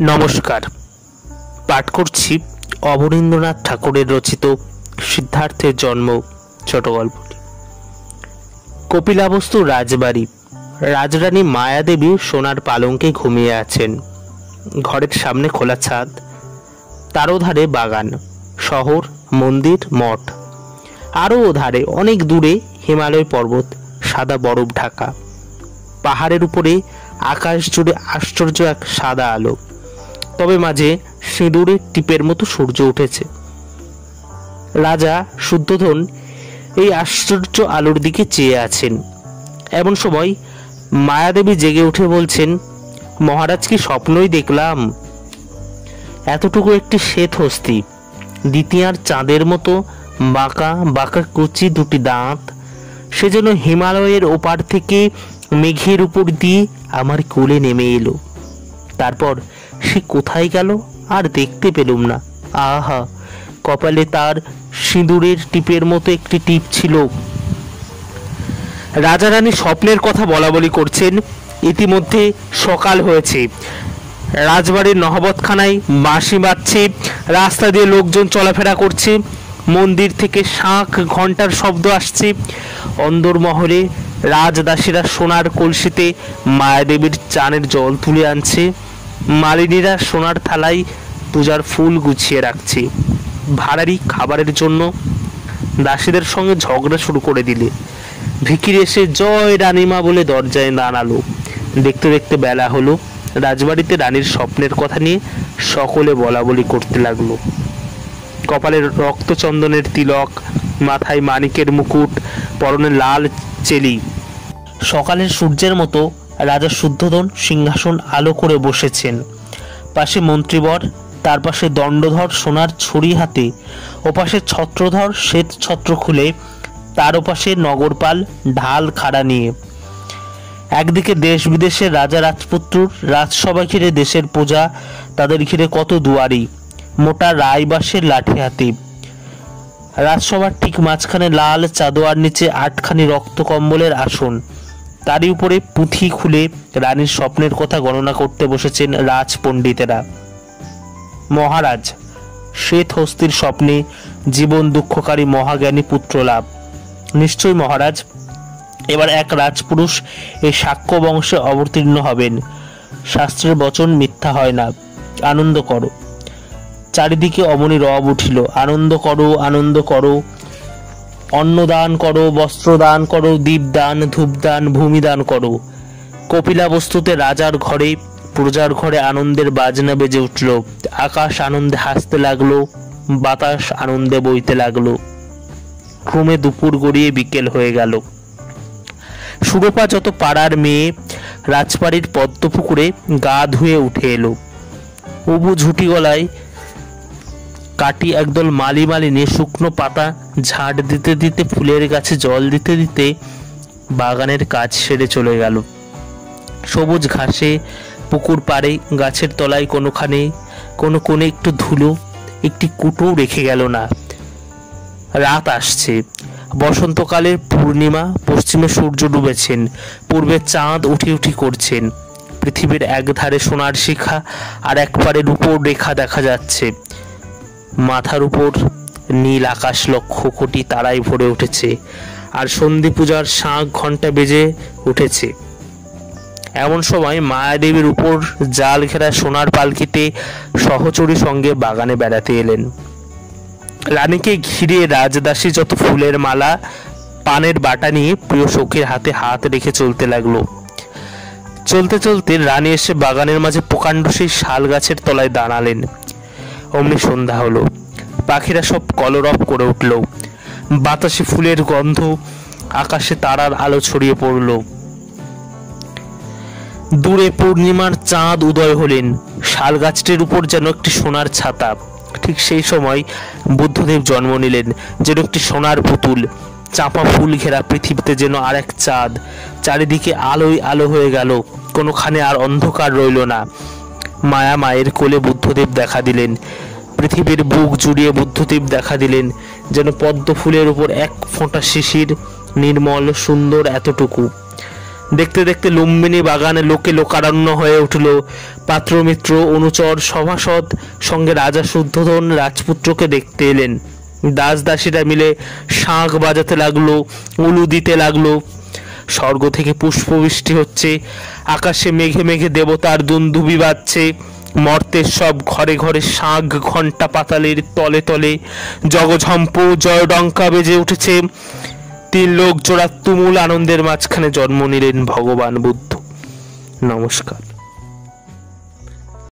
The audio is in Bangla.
নমস্কার। পাঠ করছি অবনীন্দ্রনাথ ঠাকুরের রচিত সিদ্ধার্থের জন্ম ছোট গল্পটি কপিলাবস্তু রাজবাড়ি। রাজরানী মায়াদেবী সোনার পালঙ্কে ঘুমিয়ে আছেন। ঘরের সামনে খোলা ছাদ। তারও ধারে বাগান। শহর, মন্দির, মঠ। আরও ধারে অনেক দূরে হিমালয় পর্বত, সাদা বরফ ঢাকা। পাহাড়ের উপরে আকাশ জুড়ে আশ্চর্য এক সাদা আলো। তবে মাঝে সিঁদুরের টিপের মতো সূর্য উঠেছে। রাজা শুদ্ধধন এই আশ্চর্য আলোর দিকে চেয়ে আছেন। এমন সময় মায়াদেবী জেগে উঠে বলছেন, মহারাজ কি স্বপ্নই দেখলাম? এতটুকু একটি শ্বেত হস্তি, দ্বিতীয়ার চাঁদের মতো বাঁকা বাঁকা কুচি দুটি দাঁত সেজন্য হিমালয়ের ওপার থেকে মেঘের উপর দিয়ে আমার কোলে নেমে এলো। তারপর সে কোথায় গেল আর দেখতে পেলুম না। আহা, কপালে তার সিঁদুরের টিপের মতো একটি টিপ ছিল। রাজা রানী স্বপ্নের কথা বলা বলি করছেন, ইতিমধ্যে সকাল হয়েছে। রাজবাড়ির নহবতখানায় বাঁশি বাজছে রাস্তা দিয়ে লোকজন চলাফেরা করছে, মন্দির থেকে শাঁখ ঘণ্টার শব্দ আসছে। অন্দরমহলে রাজদাসীরা সোনার কলসিতে মায়াদেবীর চানের জল তুলে আনছে। মালিনীরা সোনার থালায় পূজার ফুল গুছিয়ে রাখছে। ভাড়ারি খাবারের জন্য দাসীদের সঙ্গে ঝগড়া শুরু করে দিলে। ভিকির এসে, জয় রানীমা বলে দরজায় দাঁড়াল দেখতে দেখতে বেলা হলো। রাজবাড়িতে রানীর স্বপ্নের কথা নিয়ে সকলে বলা বলি করতে লাগল। কপালের রক্তচন্দনের তিলক, মাথায় মানিকের মুকুট, পরনে লাল চেলি। সকালের সূর্যের মতো রাজা শুদ্ধোধন সিংহাসন আলো করে বসেছেন। পাশে মন্ত্রীবর, তার পাশে দণ্ডধর সোনার ছুরি হাতে ওপাশে ছত্রধর শ্বেত ছত্র খুলে, তার ওপাশে নগরপাল ঢাল খাড়া নিয়ে। একদিকে দেশ বিদেশের রাজা রাজপুত্রর রাজসভা ঘিরে দেশের প্রজা, তাদের ঘিরে কত দুয়ারি, মোটা রায়বাসের লাঠি হাতে। রাজসভার ঠিক মাঝখানে লাল চাদোয়ার নিচে আটখানি রক্ত কম্বলের আসন। তারই উপরে পুঁথি খুলে রানীর স্বপ্নের কথা গণনা করতে বসেছেন রাজ পণ্ডিতেরা মহারাজ, শ্বেত হস্তির স্বপ্নে জীবন দুঃখকারী মহাজ্ঞানী পুত্র লাভ নিশ্চয় মহারাজ, এবার এক রাজপুরুষ এই সাক্ষ্য বংশে অবতীর্ণ হবেন। শাস্ত্রের বচন মিথ্যা হয় না। আনন্দ করো। চারিদিকে অমনি রব উঠিল। আনন্দ করো আনন্দ করো। অন্নদান করো, বস্ত্রদান করো, দীপদান, ধূপদান, ভূমিদান করো। কপিলা বস্তুতে রাজার ঘরে, প্রজার ঘরে আনন্দের বাজনা বেজে উঠল। আকাশ আনন্দে হাসতে লাগল, বাতাস আনন্দে বইতে লাগল। ক্রমে দুপুর গড়িয়ে বিকেল হয়ে গেল। সুরপা যত পাড়ার মেয়ে, রাজবাড়ির পদ্মপুকুরে গা ধুয়ে উঠে এলো। উবু ঝুটি গলায় কাটি একদল মালি মালিনী শুকনো পাতা ঝাড় দিতে দিতে, ফুলের গাছে জল দিতে দিতে বাগানের কাজ সেরে চলে গেল। সবুজ ঘাসে, পুকুর পাড়ে, গাছের তলায় কোনোখানে, কোনো কোণে একটু ধুলো, একটি কুটো রেখে গেল না। রাত আসছে। বসন্তকালের পূর্ণিমা, পশ্চিমে সূর্য ডুবেছেন, পূর্বে চাঁদ উঠি উঠি করছেন। পৃথিবীর একধারে সোনার শিখা আর এক পারে রূপোর রেখা দেখা যাচ্ছে। মাথার উপর নীল আকাশ লক্ষ কোটি তারাই ভরে উঠেছে, আর সন্ধি পূজার শাঁখ ঘণ্টা বেজে উঠেছে। এমন সময় মায়াদেবীর উপর জাল ঘেরা সোনার পালকিতে সহচরী সঙ্গে বাগানে বেড়াতে এলেন। রানীকে ঘিরে রাজদাসী যত ফুলের মালা, পানের বাটা নিয়ে প্রিয় সখীর হাতে হাত রেখে চলতে লাগল। চলতে চলতে রানী এসে বাগানের মাঝে প্রকাণ্ড সেই শাল গাছের তলায় দাঁড়ালেন। অমনি সন্ধ্যা হলো। পাখিরা সব কলরব করে উঠল। বাতাসে ফুলের গন্ধ, আকাশে তারার আলো ছড়িয়ে পড়ল। দূরে পূর্ণিমার চাঁদ উদয় হলেন। শাল গাছটির উপর যেন একটি সোনার ছাতা। ঠিক সেই সময় বুদ্ধদেব জন্ম নিলেন, যেন একটি সোনার পুতুল। চাপা ফুল ঘেরা পৃথিবীতে যেন আর এক চাঁদ। চারিদিকে আলোয় আলো হয়ে গেল। কোনোখানে আর অন্ধকার রইল না। মায়া মায়ের কোলে বুদ্ধদেব দেখা দিলেন। পৃথিবীর বুক জুড়িয়ে বুদ্ধদেব দেখা দিলেন, যেন পদ্ম ফুলের উপর এক ফোঁটা শিশির নির্মল, সুন্দর এতটুকু। দেখতে দেখতে লুম্বিনী বাগানে লোকে লোকারণ্য হয়ে উঠল। পাত্রমিত্র, অনুচর, সভাসদ, সঙ্গে রাজা শুদ্ধোধন রাজপুত্রকে দেখতে এলেন। দাস দাসীরা মিলে শাঁখ বাজাতে লাগল, উলু দিতে লাগল। স্বর্গ থেকে পুষ্পবৃষ্টি হচ্ছে, আকাশে মেঘে মেঘে দেবতার দুন্দুবি বাজছে মর্তের সব ঘরে ঘরে শাঁখ ঘণ্টা পাতালের তলে তলে, জগঝম্প, জয়ডঙ্কা বেজে উঠেছে। তিন লোক জোড়া তুমুল আনন্দের মাঝখানে জন্ম নিলেন ভগবান বুদ্ধ। নমস্কার।